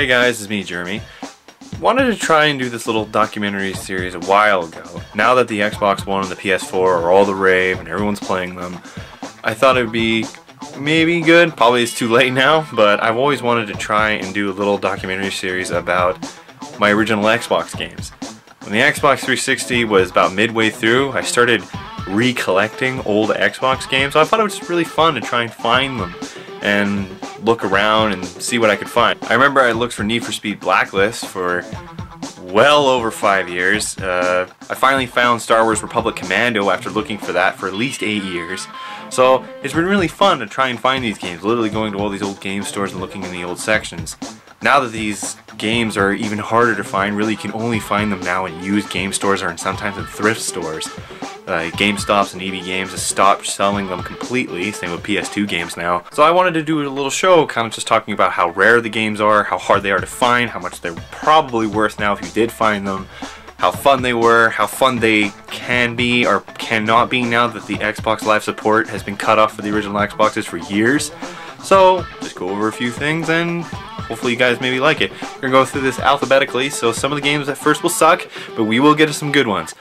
Hey guys, it's me, Jeremy. Wanted to try and do this little documentary series a while ago. Now that the Xbox One and the PS4 are all the rave and everyone's playing them, I thought it would be maybe good. Probably it's too late now, but I've always wanted to try and do a little documentary series about my original Xbox games. When the Xbox 360 was about midway through, I started recollecting old Xbox games. So I thought it was just really fun to try and find them and look around and see what I could find. I remember I looked for Need for Speed Blacklist for well over five years. Uh, I finally found Star Wars Republic Commando after looking for that for at least eight years. So it's been really fun to try and find these games, literally going to all these old game stores and looking in the old sections. Now that these games are even harder to find, really you can only find them now in used game stores or in sometimes in thrift stores. Uh, GameStops and EB Games has stopped selling them completely, same with PS2 games now. So I wanted to do a little show kind of just talking about how rare the games are, how hard they are to find, how much they're probably worth now if you did find them, how fun they were, how fun they can be or cannot be now that the Xbox Live support has been cut off for the original Xboxes for years. So, just go over a few things and hopefully you guys maybe like it. We're going to go through this alphabetically, so some of the games at first will suck, but we will get to some good ones.